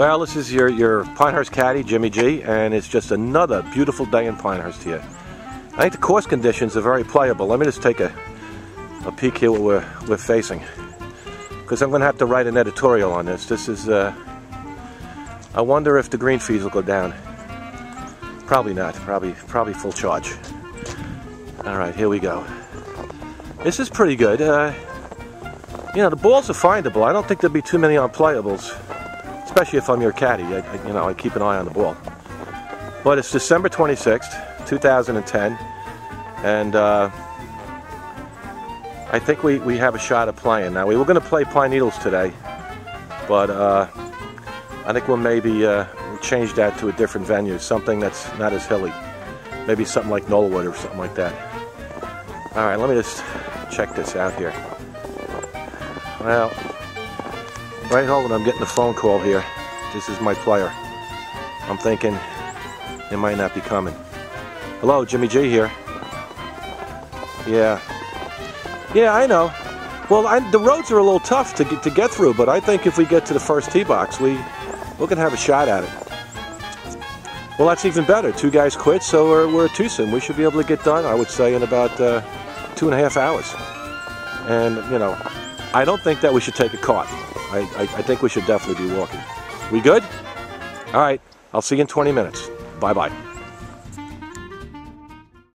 Well, this is your, your Pinehurst caddy, Jimmy G, and it's just another beautiful day in Pinehurst here. I think the course conditions are very playable. Let me just take a, a peek here what we're, we're facing. Because I'm going to have to write an editorial on this. This is, uh, I wonder if the green fees will go down. Probably not. Probably, probably full charge. All right, here we go. This is pretty good. Uh, you know, the balls are findable. I don't think there'll be too many unplayables especially if I'm your caddy. I, I, you know, I keep an eye on the ball. But it's December 26th, 2010, and uh, I think we, we have a shot at playing. Now, we were going to play Pine Needles today, but uh, I think we'll maybe uh, change that to a different venue, something that's not as hilly. Maybe something like Knollwood or something like that. All right, let me just check this out here. Well, Right, hold I'm getting a phone call here. This is my player. I'm thinking it might not be coming. Hello, Jimmy G here. Yeah. Yeah, I know. Well, I, the roads are a little tough to get, to get through, but I think if we get to the first tee box, we, we can have a shot at it. Well, that's even better. Two guys quit, so we're, we're a twosome. We should be able to get done, I would say, in about uh, two and a half hours. And, you know, I don't think that we should take a cart. I, I, I think we should definitely be walking. We good? All right. I'll see you in 20 minutes. Bye-bye.